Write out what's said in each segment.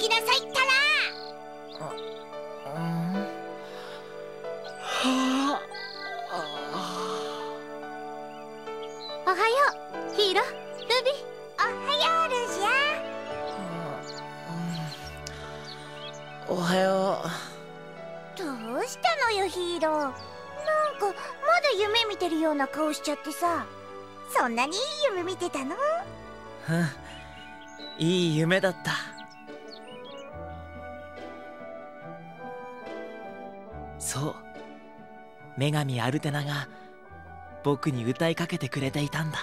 きなさいったらおはようヒーロー。ルビ。ーおはようルジおはよアどうしたのよヒーロー。なんかまだ夢見てるような顔しちゃってさ。そんなにいい夢見てたの？ううん。いい夢だったそう。女神アルテナが僕に歌いかけてくれていたんだ。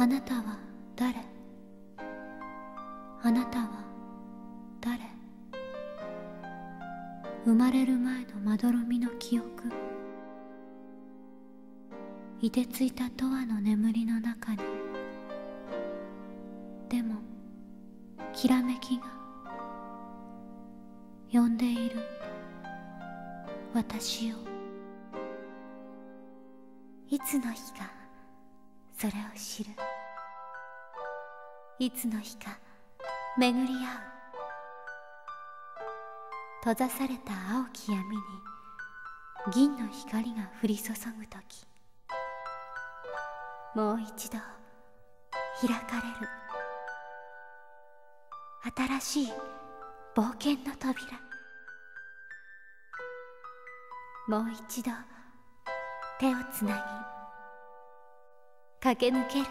あなたは誰？あなたは誰？生まれる前のまどろみの記憶。いてついた永遠の眠りの中に。でもきらめきが呼んでいる。私を。いつの日か。それを知る。いつの日か巡り合う。閉ざされた青き闇に銀の光が降り注ぐ時。もう一度開かれる。新しい冒険の扉。もう一度手をつなぎ駆け抜ける。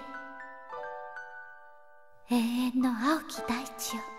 永遠の青き大地を。